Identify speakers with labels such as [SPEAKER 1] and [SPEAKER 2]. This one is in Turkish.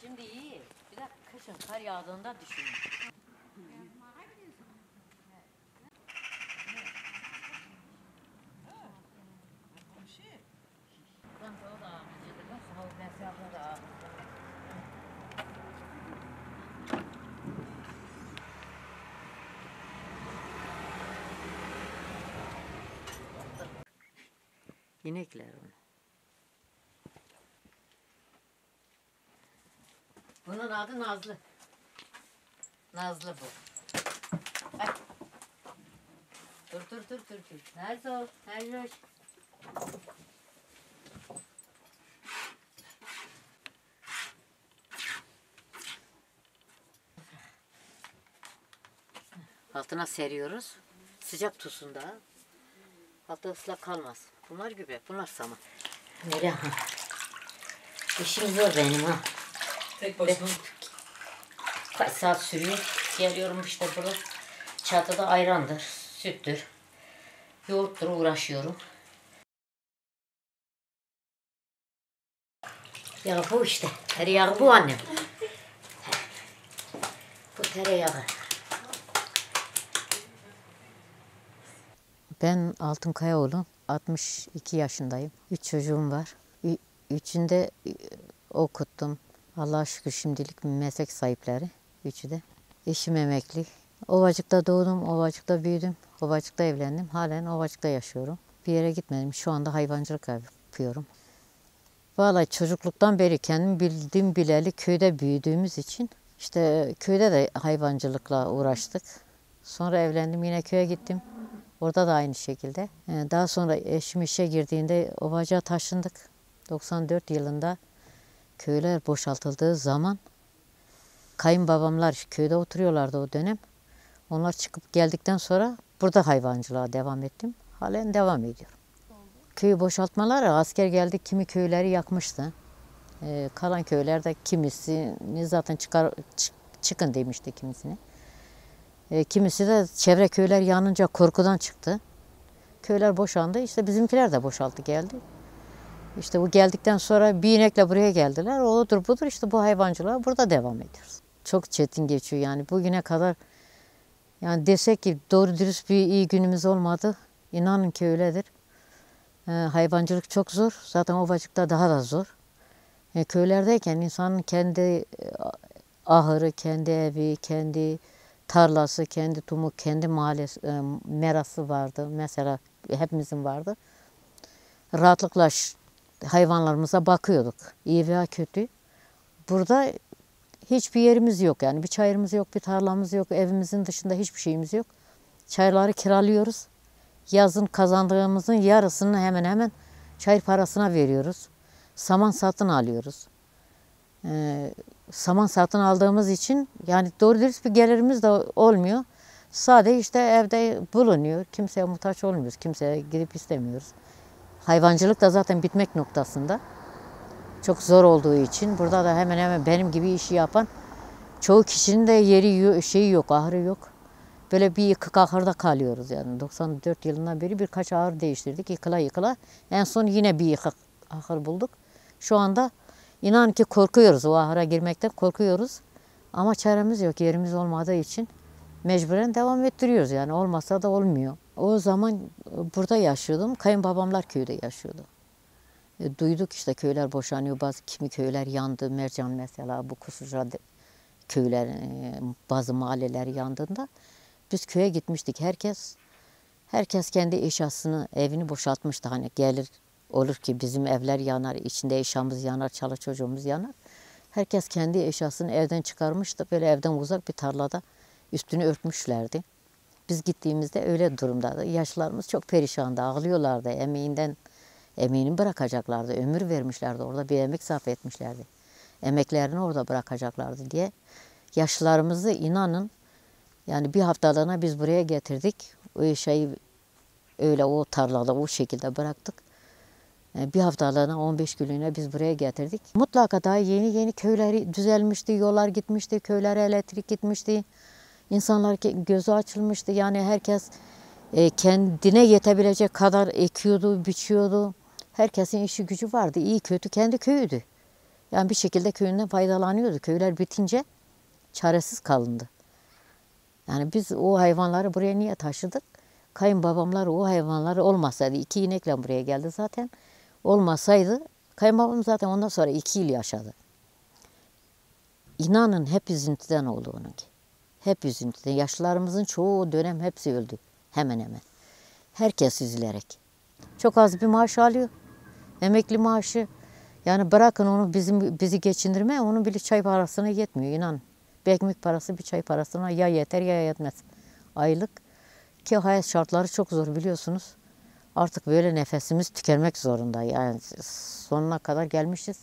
[SPEAKER 1] Şimdi iyi. Bir de kışın kar yağdığında düşünün. Ben onu. Bunun adı Nazlı. Nazlı bu. Ay. Dur dur dur dur dur. Nerede o? Nerede? Altına seriyoruz. Sıcak tutsun da. Altı ıslak kalmaz. Bunlar gübre, bunlar saman. Öyle ha. İşim zor benim ha.
[SPEAKER 2] Tek başına.
[SPEAKER 1] Kaç saat sürüyor. Geliyorum işte burada. Çatıda ayrandır, süttür. Yoğurttur uğraşıyorum. Ya bu işte. Tereyağı bu annem. Bu tereyağı. Ben Altın Kayaoğlu. 62 yaşındayım. Üç çocuğum var. Üçünde okuttum. Allah'a şükür şimdilik meslek sahipleri. Üçü de. Eşim emekli. Ovacık'ta doğdum, Ovacık'ta büyüdüm. Ovacık'ta evlendim. Halen Ovacık'ta yaşıyorum. Bir yere gitmedim. Şu anda hayvancılık yapıyorum. Vallahi çocukluktan beri kendim bildiğim bileli köyde büyüdüğümüz için işte köyde de hayvancılıkla uğraştık. Sonra evlendim yine köye gittim. Orada da aynı şekilde. Ee, Daha sonra eşim işe girdiğinde Ovacık'a taşındık. 94 yılında köyler boşaltıldığı zaman kayınbabamlar köyde oturuyorlardı o dönem. Onlar çıkıp geldikten sonra burada hayvancılığa devam ettim. Halen devam ediyorum. Köyü boşaltmaları asker geldi kimi köyleri yakmıştı. Ee, kalan köylerde kimisini zaten çıkar çık- çıkın demişti kimisini. Ee, kimisi de çevre köyler yanınca korkudan çıktı. Köyler boşandı. İşte bizimkiler de boşalttı geldi. İşte bu geldikten sonra bir inekle buraya geldiler. Odur budur işte bu hayvancılığa burada devam ediyoruz. Çok çetin geçiyor yani bugüne kadar yani desek ki doğru dürüst bir iyi günümüz olmadı. İnanın ki öyledir. Ee, hayvancılık çok zor. Zaten Ovacık'ta daha da zor. E, köylerdeyken insanın kendi e, ahırı, kendi evi, kendi tarlası, kendi tumu, kendi mahallesi, e, merası vardı. Mesela hepimizin vardı. Rahatlıkla hayvanlarımıza bakıyorduk. İyi veya kötü. Burada hiçbir yerimiz yok yani. Bir çayırımız yok, bir tarlamız yok. Evimizin dışında hiçbir şeyimiz yok. Çayırları kiralıyoruz. Yazın kazandığımızın yarısını hemen hemen çayır parasına veriyoruz. Saman satın alıyoruz. Ee, saman satın aldığımız için yani doğru dürüst bir gelirimiz de olmuyor. Sadece işte evde bulunuyor. Kimseye muhtaç olmuyoruz. Kimseye gidip istemiyoruz. Hayvancılık da zaten bitmek noktasında. Çok zor olduğu için burada da hemen hemen benim gibi işi yapan çoğu kişinin de yeri şeyi yok, ahırı yok. Böyle bir yıkık ahırda kalıyoruz yani. 94 yılından beri birkaç ahır değiştirdik yıkıla yıkıla. En son yine bir yıkık ahır bulduk. Şu anda inan ki korkuyoruz o ahıra girmekten korkuyoruz. Ama çaremiz yok yerimiz olmadığı için mecburen devam ettiriyoruz yani olmasa da olmuyor. O zaman burada yaşıyordum. Kayınbabamlar köyde yaşıyordu. E, Duyduk işte köyler boşanıyor. Bazı kimi köyler yandı. Mercan mesela bu Kusurca köyler e, bazı mahalleler yandığında biz köye gitmiştik. Herkes herkes kendi eşyasını evini boşaltmıştı. Hani gelir olur ki bizim evler yanar, içinde eşyamız yanar, çoluk çocuğumuz yanar. Herkes kendi eşyasını evden çıkarmıştı. Böyle evden uzak bir tarlada üstünü örtmüşlerdi. Biz gittiğimizde öyle durumdaydı. Yaşlarımız çok perişandı, ağlıyorlardı. Emeğinden emeğini bırakacaklardı. Ömür vermişlerdi orada bir emek sarf etmişlerdi. Emeklerini orada bırakacaklardı diye. Yaşlarımızı inanın yani bir haftalığına biz buraya getirdik. O şeyi öyle o tarlada o şekilde bıraktık. E, Bir haftalığına 15 günlüğüne biz buraya getirdik. Mutlaka daha yeni yeni köyleri düzelmişti, yollar gitmişti, köylere elektrik gitmişti. İnsanlar ke- gözü açılmıştı. Yani herkes e, kendine yetebilecek kadar ekiyordu, biçiyordu. Herkesin işi gücü vardı. İyi kötü kendi köyüydü. Yani bir şekilde köyünden faydalanıyordu. Köyler bitince çaresiz kalındı. Yani biz o hayvanları buraya niye taşıdık? Kayınbabamlar o hayvanları olmasaydı, iki inekle buraya geldi zaten. Olmasaydı, kayınbabam zaten ondan sonra iki yıl yaşadı. İnanın hep üzüntüden oldu onunki. Hep üzüntüden. Yaşlılarımızın çoğu dönem hepsi öldü. Hemen hemen. Herkes üzülerek. Çok az bir maaş alıyor. Emekli maaşı. Yani bırakın onu bizim bizi geçindirme, onun bile çay parasına yetmiyor inan. Bir ekmek parası bir çay parasına ya yeter ya yetmez. Aylık. Ki hayat şartları çok zor biliyorsunuz. Artık böyle nefesimiz tükenmek zorunda. Yani sonuna kadar gelmişiz.